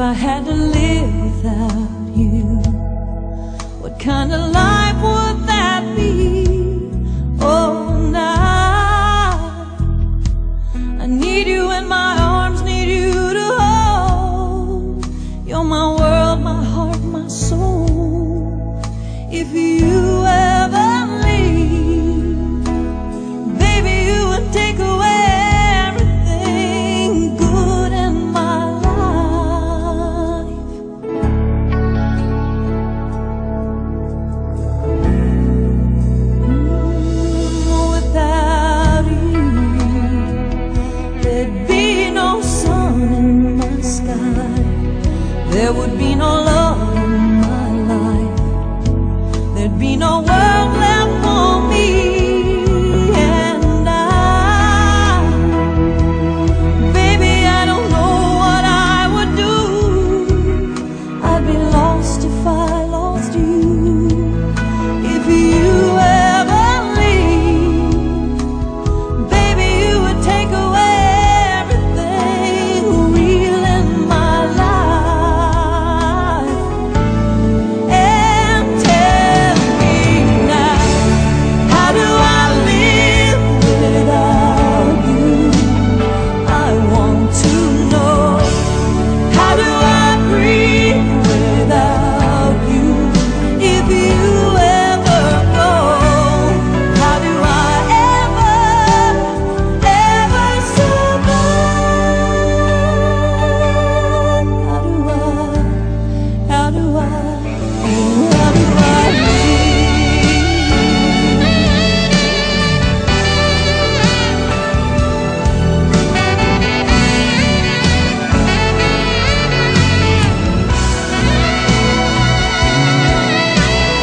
If I had to live without you, what kind of life would be no world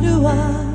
do I?